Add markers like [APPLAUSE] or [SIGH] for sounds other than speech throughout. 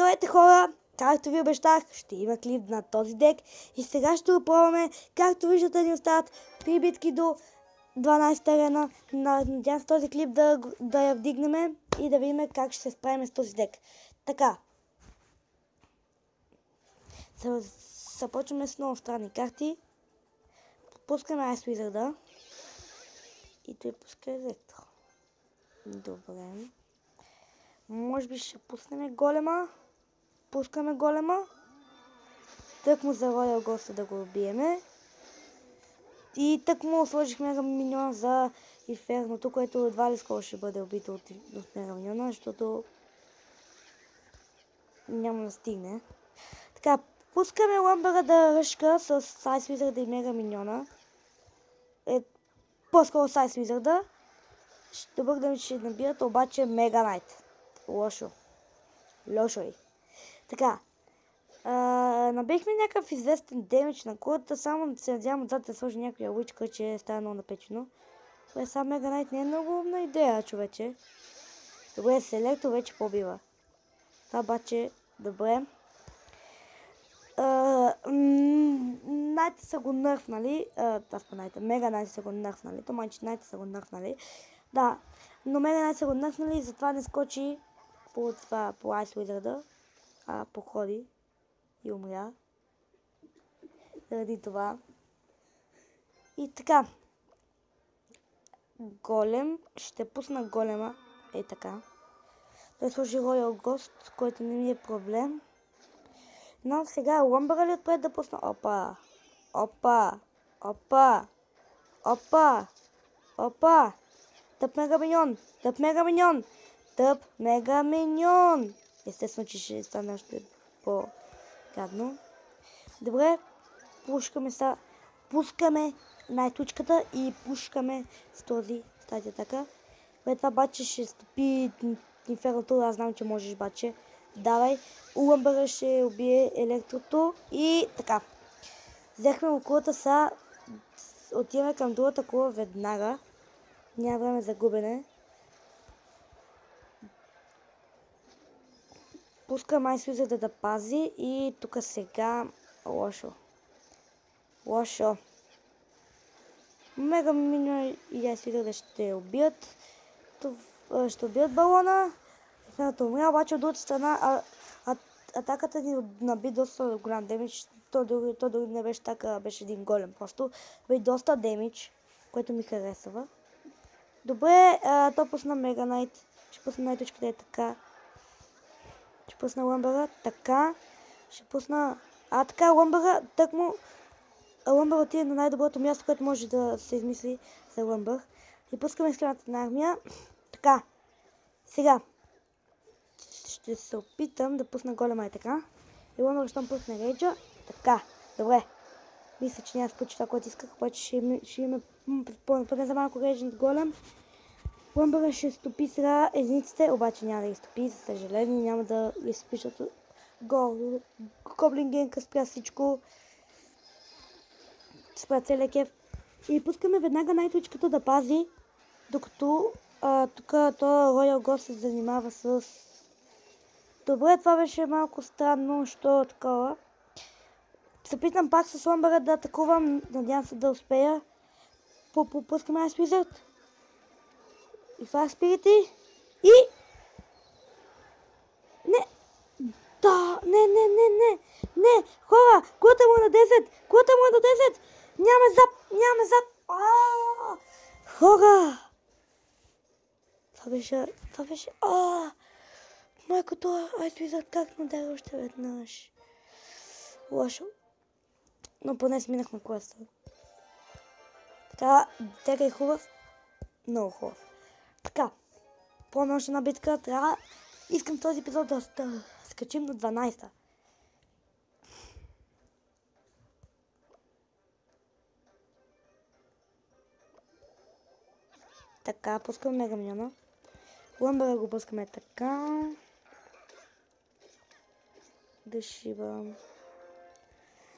Здравейте хора! Както ви обещах, ще има клип на този дек и сега ще го. Както виждате ни остават три битки до 12 арена. Надявам се този клип да, да я вдигнем и да видим как ще се справим с този дек. Така. Започваме с много странни карти. Пускаме Ice Wizard и той пуска електро. Добре. Може би ще пуснем голема. Пускаме голема. Тък му за Royal Ghost да го убиеме. И тък му сложих мега миньон за Инферното, което едва ли скоро ще бъде убито от, от мега миньона, защото няма да стигне. Така, пускаме ламбъра да ръшка с Сайс Wizard и мега миньона. Е, по-скоро Сайс Wizard. Добър да ми ще набират, обаче Мега Найт. Лошо. Лошо е. Така. А, набихме някакъв известен демидж на кулата, само се надявам отзад да сложи някоя лучка, че става много напечено. Това е сам Мега Найт не е много умна идея, човече. Добре, селекто вече побива. Това обаче, добре. Найта са го нърфнали. Аз по Найта. Мега Найта са го нърфнали. То майче Найта са го нърфнали. Да. Но Мега Найта са го нърфнали и затова не скочи по това, по Wizard, а походи и умря. Заради това. И така. Голем. Ще пусна голема. Е така. Той сложи Royal Ghost, който не ми е проблем. Но сега Ломбъра ли отпред да пусна? Опа! Опа! Опа! Опа! Опа! Тъп мега миньон! Тъп мега миньон! Тъп мега миньон! Естествено, че ще стане още по-гадно. Добре, пушкаме са. Пускаме най-тучката и пушкаме с този, с тази атака. След това баче ще стопи инферното, аз знам, че можеш баче. Давай, Уламбъра ще убие електрото и така. Взехме му са, отиваме към другата кула веднага. Няма време за губене. Пуска майсо за да да пази и тук сега лошо. Лошо. Мега миньо и аз да ще убият. Ще убият балона. Едната умря, обаче от другата страна а, а, атаката ни наби доста голям демидж. То дори, то дори не беше така, беше един голем просто. Бе доста демидж, което ми харесва. Добре, а, то пусна Мега Найт. Ще пусна най-точката е така. Ще пусна Ламбъра, така. Ще пусна... А, така, Ламбъра, так му... Ламбър отиде на най-доброто място, което може да се измисли за Ламбър. И пускаме скляната на армия. Така. Сега. Ще се опитам да пусна голема и така. И Ламбър, щом пусне рейджа. Така. Добре. Мисля, че няма да случи това, което исках, обаче ще ще има поне за малко рейджент голем. Ламбъра ще стопи сега единиците, обаче няма да ги стопи, за съжаление няма да ги стопи, защото гол, Гоблин Генка спря всичко. Спря целия кеф. И пускаме веднага най-точката да пази, докато тук то Royal Ghost се занимава с... Добре, това беше малко странно, що такова. Се опитам пак с Ламбъра да атакувам, надявам се да успея. Попускаме Ice Wizard. И това спирите. И... Не. Да, не, не, не, не. Не, хора, кулата му е на 10. Кулата му е на 10. Няма зап, няма зап. Хора. Това беше, това беше, а, майкото, ай виждат как надава още веднъж. Лошо. Но поне сминахме квеста. Така, тека е хубав. Много хубав. Така, по още една битка. Трябва... Искам този епизод да, да скачим на 12-та. Така, пускаме Мега Миньона. Го пускаме така. Да.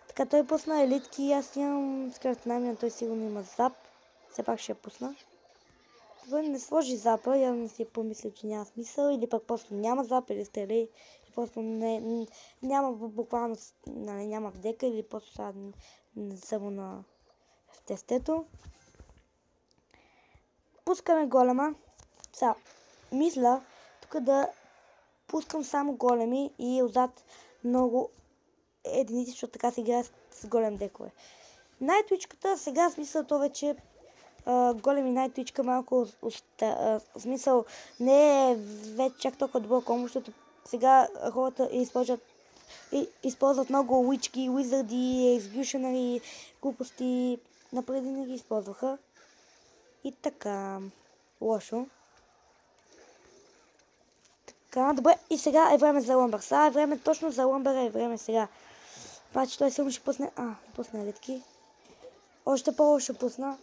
Така, той пусна елитки, аз имам скръпт намия, той сигурно има зап. Все пак ще я пусна. Добре, не сложи запа, явно си е помисля, че няма смисъл, или пък просто няма зап, или стрели, и просто не, няма бу- буквално, нали, няма в дека или просто сега н- н- само на в тестето. Пускаме голема. Сега, мисля тук да пускам само големи и отзад много единици, защото така се играе с, голем декове. Най-твичката сега смисъл то вече а, големи най-твичка малко оста, а, смисъл не е вече чак толкова добро комбо, защото сега хората използват и, използват много уички, уизарди, екзекюшенери, глупости. Напреди не ги използваха. И така. Лошо. Така, добре. И сега е време за Лъмбър. Сега е време точно за Лъмбър е време сега. Обаче той силно ще пусне... А, пусне литки. Още по-лошо пусна.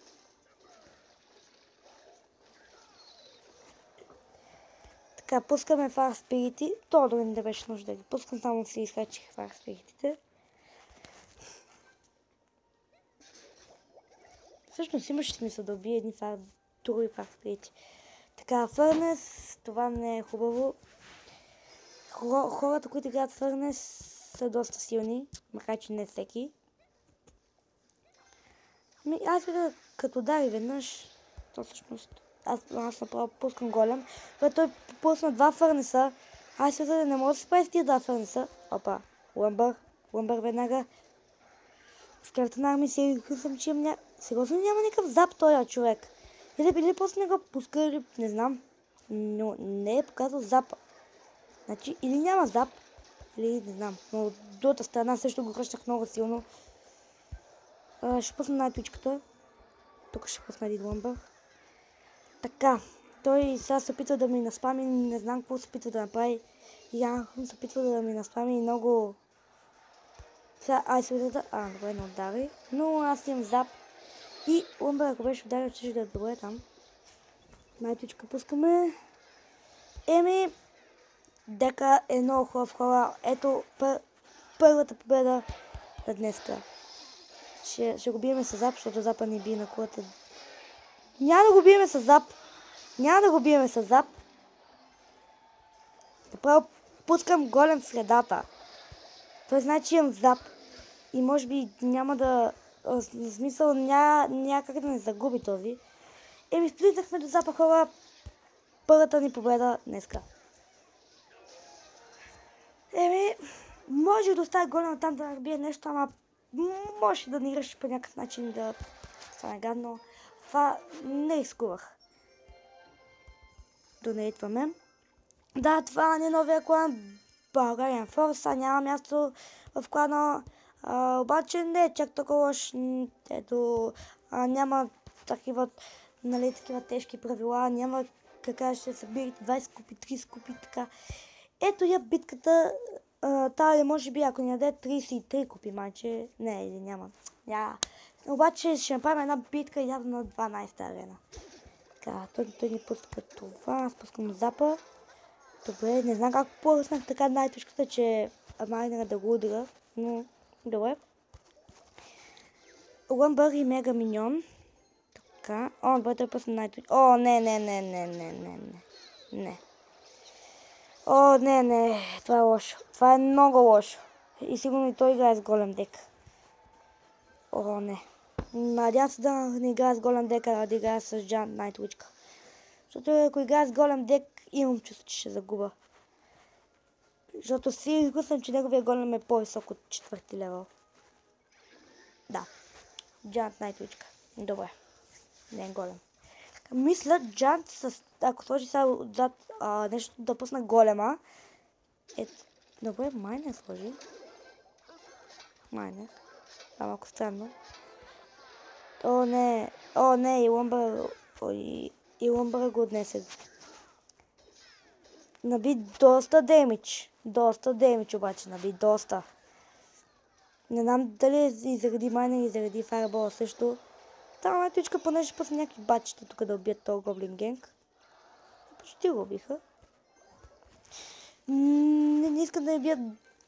Така, пускаме фар спирити. То дори не беше нужда да ги пускам, само си изхачих фар спиритите. Всъщност имаше смисъл да убие едни фар, други фар спирити. Така, Фърнес, това не е хубаво. Хора, хората, които играят Фърнес, са доста силни, макар че не всеки. Ами, аз видя като дари веднъж, то всъщност аз, аз направо пускам голем, когато той пусна два фърнеса, аз видя да не мога да се тия два фърнеса. Опа, Лъмбър, Лъмбър веднага. Скелетен арми си съм, че имам ня... Сериозно няма никакъв зап този човек. Или, или просто не го пуска, или не знам. Но не е показал запа. Значи, или няма зап, или не знам. Но от другата страна също го хръщах много силно. А, ще пусна най-точката. Тук ще пусна един лъмбър. Така. Той сега се опитва да ми наспами, не знам какво се опитва да направи. Я се опитва да ми наспами много... Сега, ай се да... А, добре, не удари. Но аз имам зап. И лъмбър, ако беше ударил, ще да е добре там. Най-точка пускаме. Еми, дека е много хубав хора. Ето пър, първата победа за днеска. Ще, ще го биеме с зап, защото запа ни би на кулата. Няма да го биеме с зап. Няма да го биеме с зап. Направо пускам голем в средата. Той значи имам зап. И може би няма да... В смисъл ня, няма как да не загуби този. Еми, сплитнахме до запа хора. Първата ни победа днеска. Еми, може да остави голема там да набие нещо, ама може да ни реши по някакъв начин да стане гадно. Това не рискувах. Донейтваме. Да, това не е новия клан. България Форс, а няма място в клана. А, обаче не е чак толкова лош. Ето, а, няма такива, нали, такива тежки правила. Няма как ще събирате 20 купи, 30 купи, така. Ето я битката. Тая може би, ако ни даде 33 купи маче. Не, няма. Я. Обаче ще направим една битка явно на 12-та арена. Така, той, той ни пуска това. Аз пускам запа. Добре, не знам как пуснах така най-точката, че майнера да го удра, но добре. Лъмбър и Мега Миньон. Така. О, добре, той пусна най-точката. О, не, не, не, не, не, не, не. Не. О, не, не, това е лошо. Това е много лошо. И сигурно и той играе с голем дек. О, не. Надявам се да не играе с голем дек, а да играе с Джан Найтвичка. Защото ако играе с голем дек, имам чувство, че ще загуба. Защото сигурен съм, че неговия голем е по-висок от четвърти левел. Да. Джант Найтвичка. Добре. Не е голем. Мисля, Джант, с... ако сложи сега отзад а, нещо да пусна голема. Е, добре, май не сложи. Май не. Е малко странно. О, не. О, не, и Лъмбър... И, и Лъмбър го отнесе. Наби доста демидж. Доста демидж обаче, наби доста. Не знам дали е и заради майна и заради фарбола също. Там меточка поне ще пусне някакви бачета тук да убият този гоблин генг. Почти го убиха. Не, искам да ми бият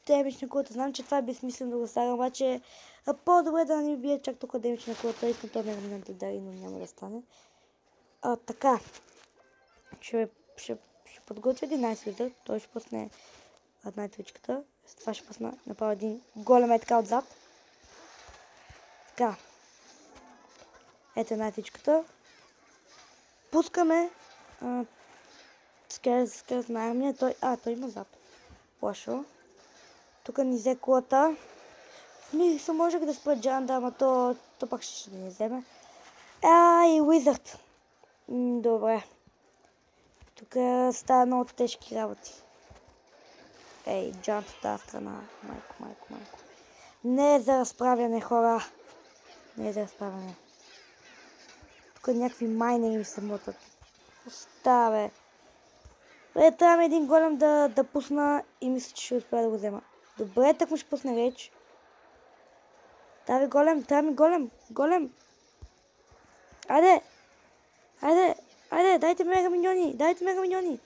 демидж на кулата. Знам, че това е безсмислено да го слагам, обаче а по-добре да не ми бият чак толкова демидж на кулата. Искам то не да да дари, но няма да стане. А, така. Ще, ще, ще подготвя 11 визър. Той ще пусне една твичката. С това ще пусна направо един голем е така отзад. Така. Ето една твичката. Пускаме скерс, на армия. Той, а, той има зап. Лошо. Тук ни взе кулата. Се можех да спра джанда, ама то, то пак ще, ще ни вземе. А, и Уизард. Добре. Тук става много тежки работи. Ей, джант от тази страна. Майко, майко, майко. Не е за разправяне, хора. Не е за разправяне. Тук някакви майнери ми се мутат. Оставе. Бе, трябва един голем да, да пусна и мисля, че ще успея да го взема. Добре, так му ще пусне реч. Tabi там е golem, голем. Айде! Айде! Айде, дайте мега миньони! Дайте мега миньони!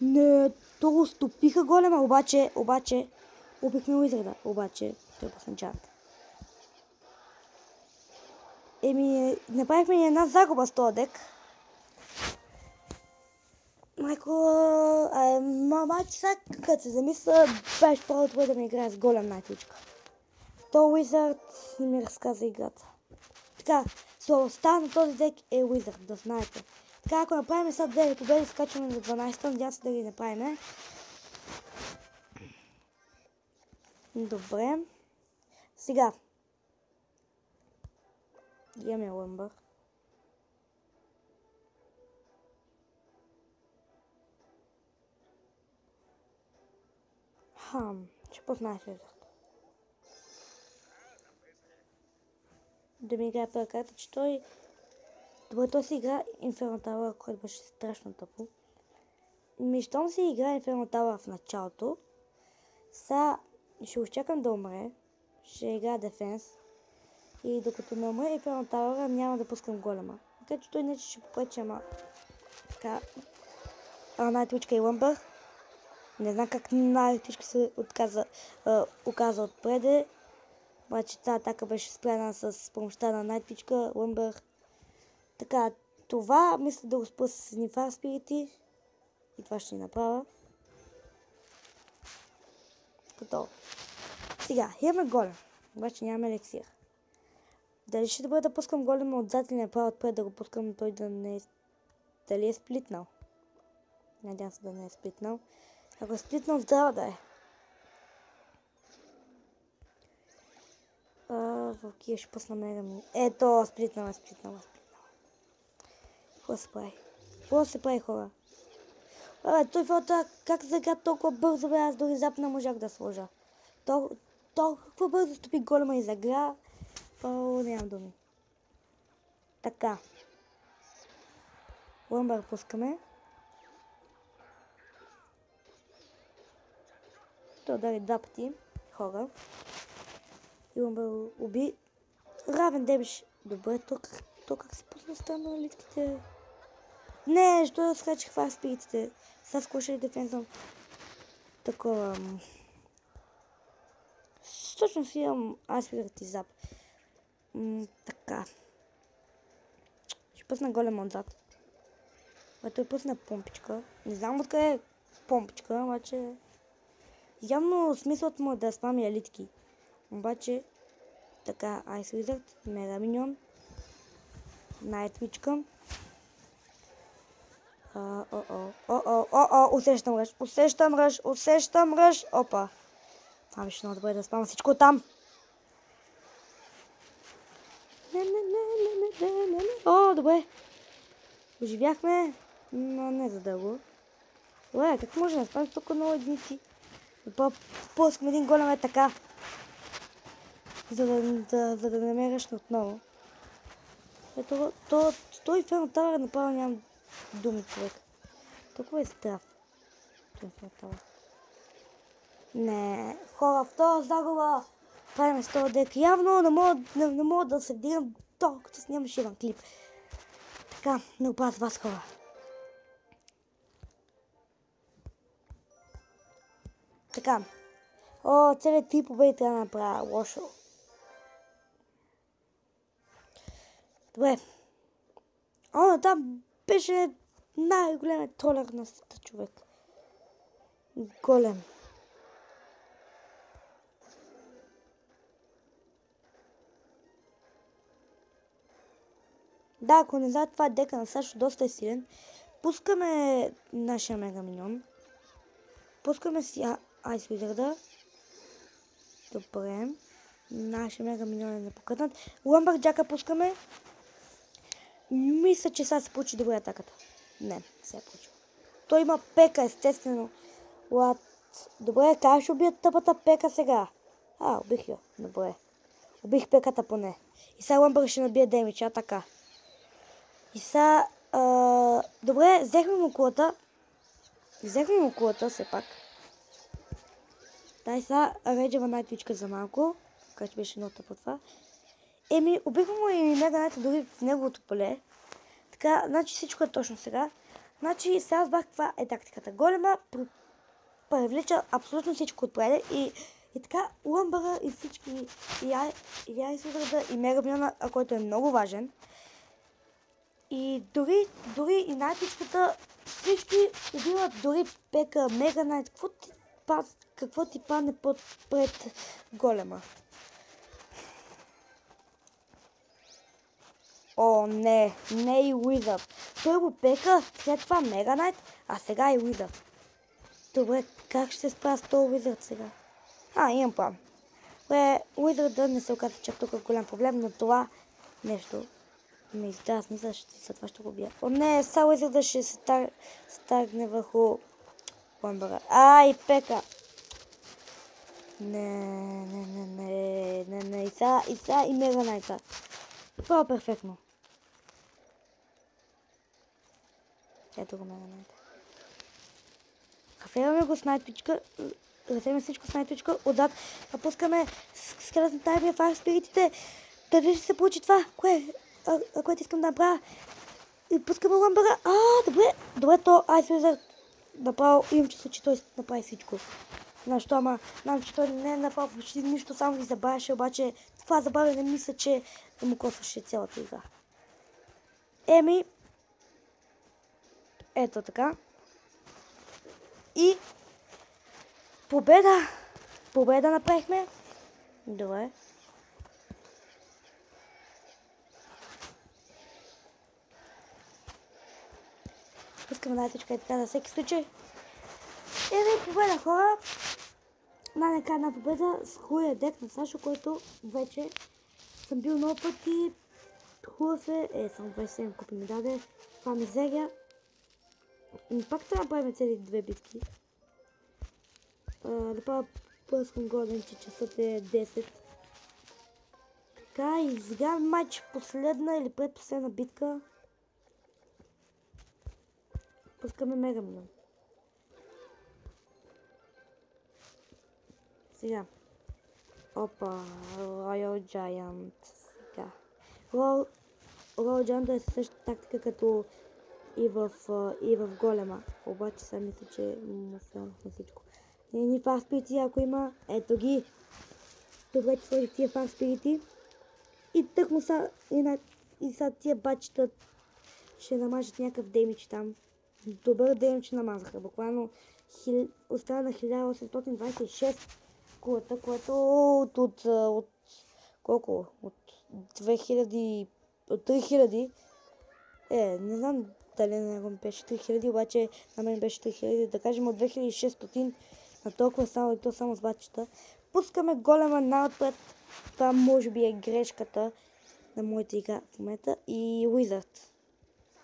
Не, то го стопиха голема, обаче, обаче, убихме Уизарда, обаче, той е посначават. Еми, направихме ни една загуба с този дек. Майко, а, обаче сега, като се замисля, беше повод да ми играе с голям натичка. То Wizard ми разказа играта. Така, слабостта на този дек е Wizard, да знаете. Така, ако направим сега 9 победи, скачаме на 12-та, надявам се да ги направим. Добре. Сега. Имаме лъмбър. Хам, ще познаеш виждах. Да ми играе първа карта, че той... Добре, си игра Tower, който беше страшно тъпо. Ми, щом си игра Tower в началото, сега ще изчакам да умре, ще игра дефенс и докато не умре Tower няма да пускам голема. Така че той не ще попречи, ама така... А, най-твичка и лъмбър. Не знам как най-тежко се отказа, оказа отпреде. Обаче тази атака беше спряна с помощта на най-тичка, Лъмбър. Така, това мисля да го спа с Нифар спирити. И това ще ни направя. Готово. Сега, имаме голем. Обаче нямаме елексир. Дали ще бъде да пускам голема отзад или направо отпред да го пускам той да не е... Дали е сплитнал? Надявам се да не е сплитнал. Ако е сплитнал, здрава да е. Вълкия ще пусна мега ми. Ето, сплитнала, сплитнала, сплитнала. Какво се прави? Какво се прави, хора? А, той фото, как сега толкова бързо бе, аз дори зап не можах да сложа. То, толкова бързо стопи голема и загра. О, нямам думи. Така. Лъмбър пускаме. Той удари два пъти хора. И Лъмбър уби. Равен дебиш. Добре, то то как се пусна страна на литките? Не, що да скачах в спиритите. Сега скушали дефензъм. Такова. Точно си имам аспират и зап. М, така. Ще пусна голем отзад. А той пусна помпичка. Не знам откъде е помпичка, обаче... Явно смисълът му е да спами елитки. Обаче, така, Ice Wizard, Mega Minion, Night Witch О, о, о, о, о, о, усещам ръж, усещам ръж, усещам ръж, опа. Това беше много добре да спам всичко там. О, добре. Оживяхме, но не за дълго. Добре, как може да спам толкова много единици? Пускам един голем е така. За да, да, за да намериш отново. Ето, то, той Ферно Тауър направо нямам думи, човек. Толкова е здрав. Той Ферно Тауър. Не, хора, втора загуба. Правим с този дек. Явно не мога, не, не мога да се вдигам толкова, снимаш един клип. Така, не опаз вас хора. Така. О, целият три победи трябва да направя. Лошо. Добре. О, там беше най-големият тролер на света човек. Голем. Да, ако не знае това е дека на САЩ, доста е силен. Пускаме нашия мега миньон. Пускаме си айс Wizard-а. Добре. Нашия мега миньон е непокътнат. Ламбърджака пускаме. Мисля, че сега се получи добре атаката. Не, се е получил. Той има пека, естествено. What? Добре, как ще убият тъпата пека сега? А, убих я. Добре. Убих пеката поне. И сега Ламбър ще набие демидж, а така. И сега... Добре, взехме му кулата. Взехме му кулата, все пак. Дай сега реджава най-твичка за малко. Така че беше много тъпо това. Еми, убихме му и Мега Найта дори в неговото поле. Така, значи всичко е точно сега. Значи, сега разбрах каква е тактиката. Голема привлича абсолютно всичко отпреде и, и така Ламбъра и всички и, я, и Айсудърда и Мегабиона, който е много важен. И дори, дори и найтичката всички убиват дори Пека, Мега Найт. Какво ти, какво ти падне под, пред голема? О, не, не и Уизър. Първо Пека, след това Мега Найт, а сега и Уизър. Добре, как ще се с този Уизър сега? А, имам план. Добре, Уизър да не се оказа чак тук голям проблем, но това нещо не издава смисъл, ще за това ще го бия. О, не, сега Уизър да ще се стагне върху Ламбара. Ай, Пека! Не, не, не, не, не, не, и сега, и сега, и Мега Найта. Това е перфектно. Ето го ме намерите. Кафеваме го с най-точка. Раземе всичко с най-точка. Отзад пускаме скелетна тайбия, фар спиритите. Дали ще се получи това? Кое? А, а, което искам да направя? И пускаме ламбара. А, добре. Добре, то айс визар. Направо имам чувство, че той направи всичко. То, ама, знам, че той не е направил почти нищо, само ги забавяше, обаче това забавяне мисля, че му костваше цялата игра. Еми, ето така. И победа! Победа направихме. Добре. Искаме най-точка е така за всеки случай. Еми, победа хора. Най-нака една победа с хубавия дек на Сашо, който вече съм бил много пъти. Хубав е. Е, само 27 купи ми даде. Това мизерия. И пак трябва да правим цели две битки. да правя пълском годен, че часът е 10. Така, и сега матч последна или предпоследна битка. Пускаме Мега Милион. Сега. Опа, Royal Giant. Сега. Royal, Giant е същата тактика като и в, и в голема. Обаче сега мисля, че му филмахме всичко. И ни фаспирити, ако има, ето ги. Добре, че сложих тия фаспирити. И тъкмо са, и, на, и са тия бачета ще намажат някакъв демидж там. Добър демидж намазаха. Буквално хил... остана на 1826 кулата, което от, от, от, колко? От 2000, от 3000 е, не знам дали на него беше 3000, обаче на мен беше 3000, да кажем от 2600 на толкова само и то само с бачета. Пускаме голема напред. Това може би е грешката на моята игра в момента. И Wizard.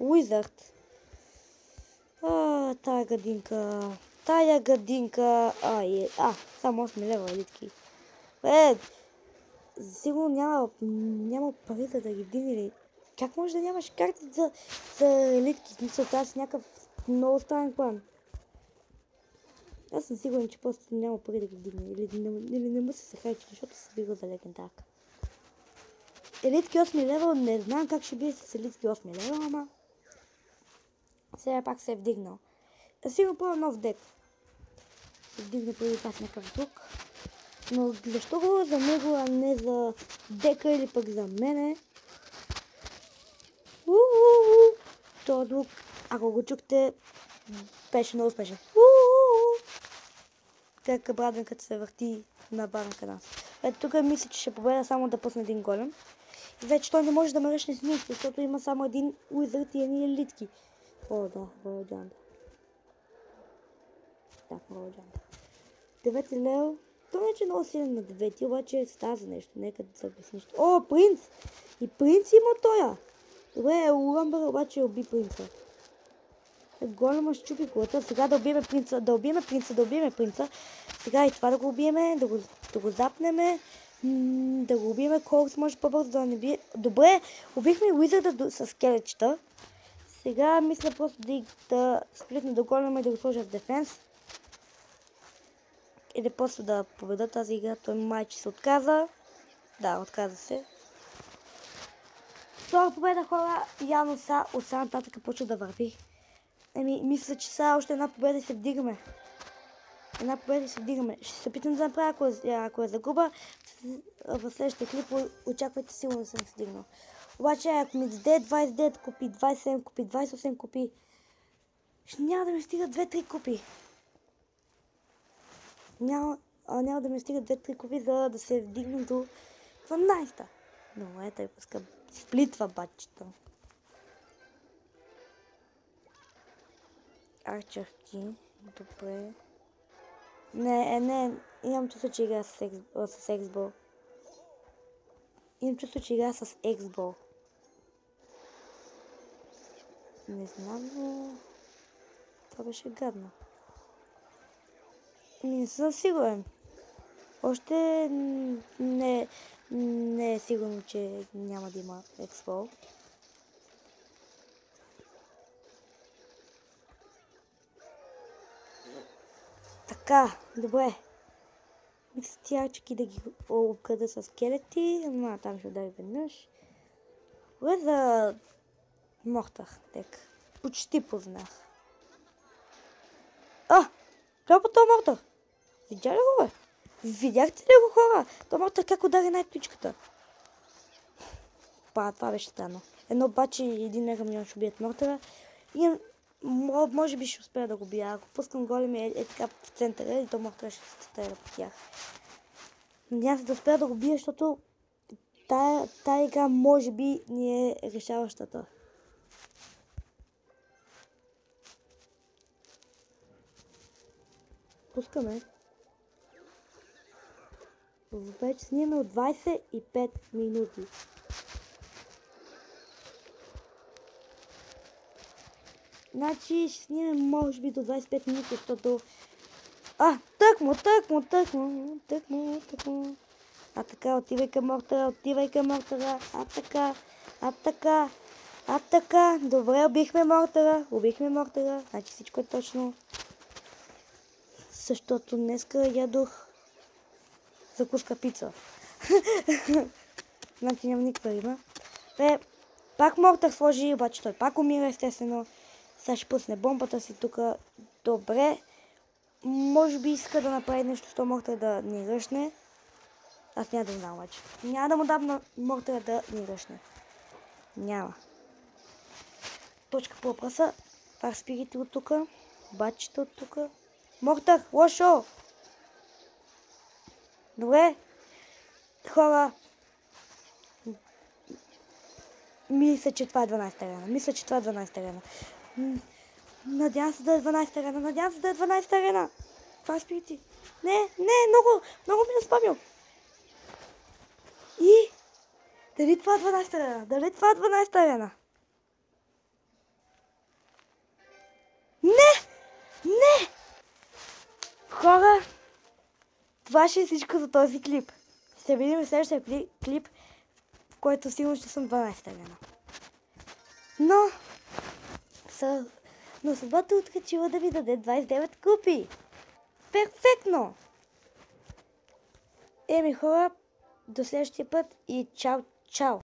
Wizard. А, тая гадинка. Тая гадинка. А, е, а само 8 лева елитки. Е, сигурно няма, няма пари да ги вдигне как може да нямаш карти за, за елитки? Смисъл, това си някакъв много странен план. Аз съм сигурен, че просто няма пари да ги вдигне. Или, не, или не му се съхайчи, защото се бива за легендарка. Елитки 8 левел, не знам как ще бие с елитки 8 левел, ама... Сега пак се е вдигнал. А сигурно по нов дек. Се вдигне преди с някакъв друг. Но защо го за него, а не за дека или пък за мене? То звук, ако го чухте, беше много успешен. Така браденката се върти на баранка нас. Ето тук мисля, че ще победа само да пусне един голем. вече той не може да ме ръчне с нищо, защото има само един уизърт и едни елитки. О, да, Роджанда. Да, Роджанда. Девети лео. Той вече е много силен на девети, обаче става за нещо. Нека да се обясни. О, принц! И принц има тоя! Добре, Уламбър обаче уби принца. Е, голема щупи колата. Сега да убиеме принца, да убиеме принца, да убиеме принца. Сега и това да го убиеме, да го, да го запнеме, да го убиеме колкото може по-бързо да не бие. Добре, убихме Уизарда с скелечета. Сега мисля просто да, да сплитна до голема и да го сложа в дефенс. И да просто да победа тази игра. Той майче се отказа. Да, отказа се. Втора победа хора, явно са от сега нататък почва да върви. Еми, мисля, че сега още една победа и се вдигаме. Една победа и се вдигаме. Ще се опитам да направя, ако, ако е загуба, в следващия клип очаквайте сигурно съм се вдигнал. Обаче, ако ми даде 29 купи, 27 купи, 28 купи, ще няма да ми стига 2-3 купи. Няма, а, няма да ми стига 2-3 купи, за да се вдигна до 12-та. Но ето е пуска сплитва бачета. Арчерки. Добре. Не, е, не, имам чувство, че игра с, с Xbox. Имам чувство, че игра с Xbox. Не знам, но... Това беше гадно. Не съм сигурен. Още не, не е сигурно, че няма да има Expo. Така, добре. Тячки да ги обкъда с скелети, но там ще удари веднъж. Добре за Мортах, тек. Почти познах. А! Това по това Мортах! Видя ли го, бе? Видяхте ли го, хора? Това Мортах как удари най-ключката. Па, това беше странно. Едно обаче един милион ще убият Мортара. И може би ще успея да го бия. Ако пускам големи е, е така в центъра и то Мортара ще се стреля по тях. Надявам се да успея да го бия, защото тая, тая игра може би ни е решаващата. Пускаме. Вече снимаме от 25 минути. Значи ще снимаме може би до 25 минути, защото... А, тъкмо, тъкмо, тъкмо, тъкмо, тъкмо. А така, отивай към мортара, отивай към мортара. А така, а така, а така. Добре, убихме мортара, убихме мортара. Значи всичко е точно. Защото днеска ядох закуска пица. [LAUGHS] значи няма никаква риба. Бе, пак мортар сложи, обаче той пак умира естествено. Сега ще пусне бомбата си тук. Добре. Може би иска да направи нещо, що мортар да ни ръшне. Аз няма да знам обаче. Няма да му дам на мортара да ни ръшне. Няма. Точка по въпроса. Фар спирите от тук. Бачите от тук. Мортар, лошо! Добре. Хора. Мисля, че това е 12-та арена. Мисля, че това е 12-та арена. Надявам се да е 12-та арена. Надявам се да е 12-та арена. Това спирити. Не, не, много, много ми е спамил. И дали това е 12-та арена? Дали това е 12-та арена? Не! Не! Хора, това ще е всичко за този клип. Ще видим следващия клип, в който сигурно ще съм 12-та арена. Но, са, но съдбата откачила да ви даде 29 купи. Перфектно! Еми хора, до следващия път и чао, чао!